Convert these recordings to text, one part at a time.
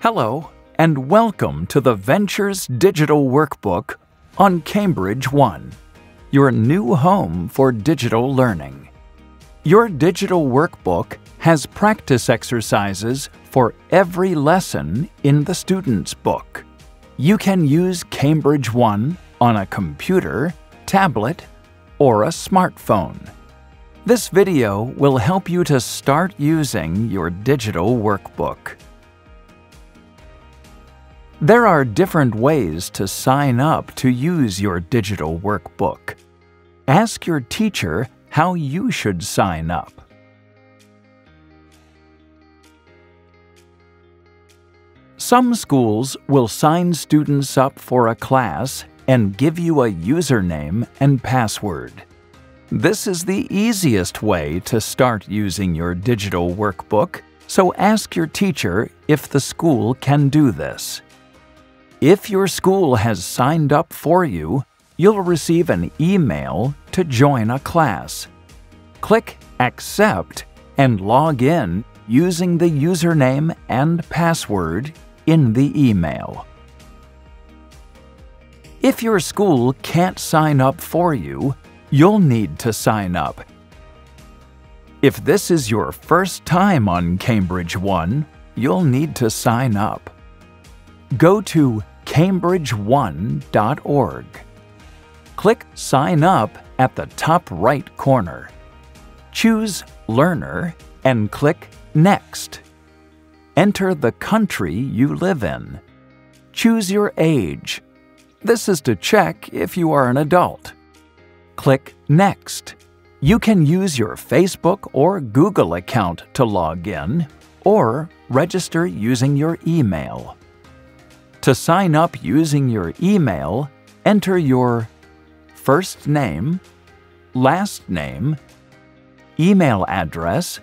Hello, and welcome to the Ventures Digital Workbook on Cambridge One, your new home for digital learning. Your digital workbook has practice exercises for every lesson in the student's book. You can use Cambridge One on a computer, tablet, or a smartphone. This video will help you to start using your digital workbook. There are different ways to sign up to use your digital workbook. Ask your teacher how you should sign up. Some schools will sign students up for a class and give you a username and password. This is the easiest way to start using your digital workbook, so ask your teacher if the school can do this. If your school has signed up for you, you'll receive an email to join a class. Click Accept and log in using the username and password in the email. If your school can't sign up for you, you'll need to sign up. If this is your first time on Cambridge One, you'll need to sign up. Go to cambridgeone.org. Click Sign Up at the top right corner. Choose Learner and click Next. Enter the country you live in. Choose your age. This is to check if you are an adult. Click Next. You can use your Facebook or Google account to log in or register using your email. To sign up using your email, enter your first name, last name, email address,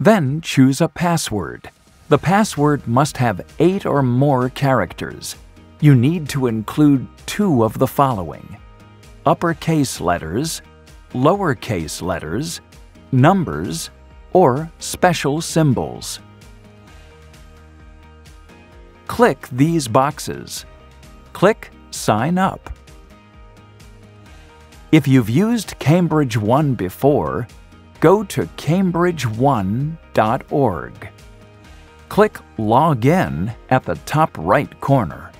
then choose a password. The password must have eight or more characters. You need to include two of the following uppercase letters, lowercase letters, numbers, or special symbols. Click these boxes. Click Sign Up. If you've used Cambridge One before, go to cambridgeone.org. Click Log In at the top right corner.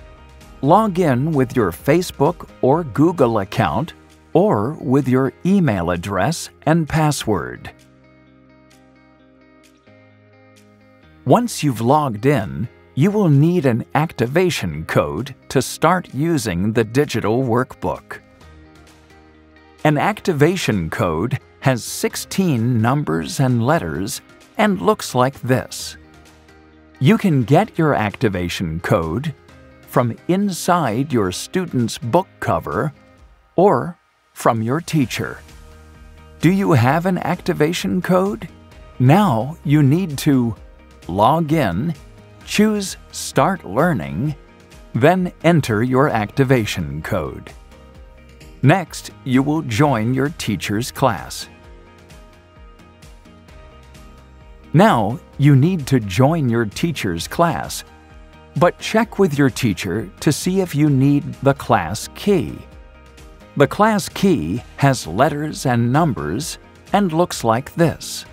Log in with your Facebook or Google account or with your email address and password. Once you've logged in, you will need an activation code to start using the digital workbook. An activation code has 16 numbers and letters and looks like this. You can get your activation code from inside your student's book cover or from your teacher. Do you have an activation code? Now you need to log in, choose Start Learning, then enter your activation code. Next, you will join your teacher's class. Now, you need to join your teacher's class, but check with your teacher to see if you need the class key. The class key has letters and numbers and looks like this.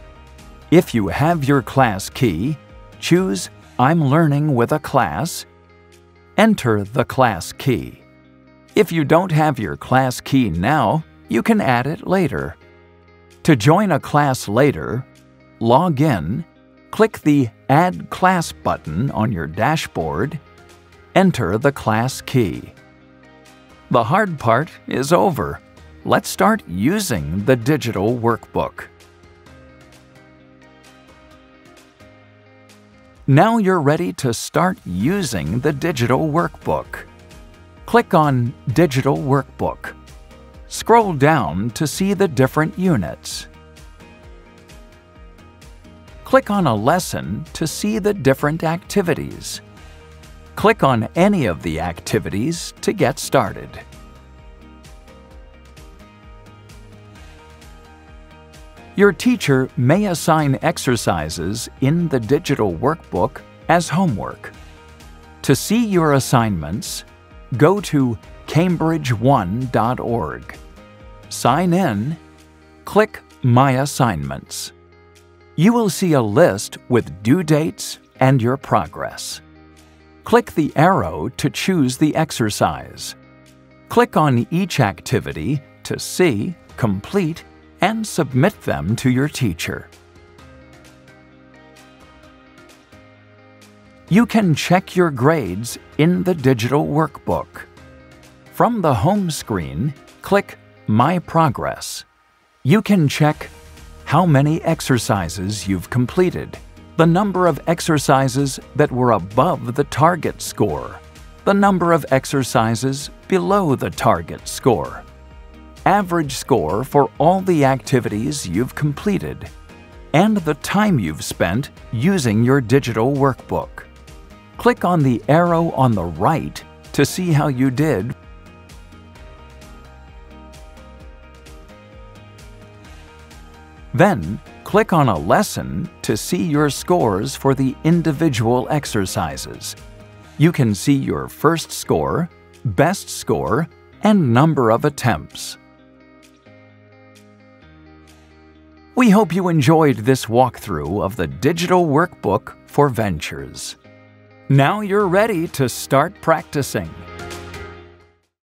If you have your class key, choose I'm learning with a class, enter the class key. If you don't have your class key now, you can add it later. To join a class later, log in, click the Add Class button on your dashboard, enter the class key. The hard part is over. Let's start using the digital workbook. Now you're ready to start using the digital workbook. Click on Digital Workbook. Scroll down to see the different units. Click on a lesson to see the different activities. Click on any of the activities to get started. Your teacher may assign exercises in the digital workbook as homework. To see your assignments, go to cambridgeone.org. Sign in, click My Assignments. You will see a list with due dates and your progress. Click the arrow to choose the exercise. Click on each activity to see, complete, and submit them to your teacher. You can check your grades in the digital workbook. From the home screen, click My Progress. You can check how many exercises you've completed, the number of exercises that were above the target score, the number of exercises below the target score, average score for all the activities you've completed, and the time you've spent using your digital workbook. Click on the arrow on the right to see how you did Then, click on a lesson to see your scores for the individual exercises. You can see your first score, best score, and number of attempts. We hope you enjoyed this walkthrough of the digital workbook for Ventures. Now you're ready to start practicing.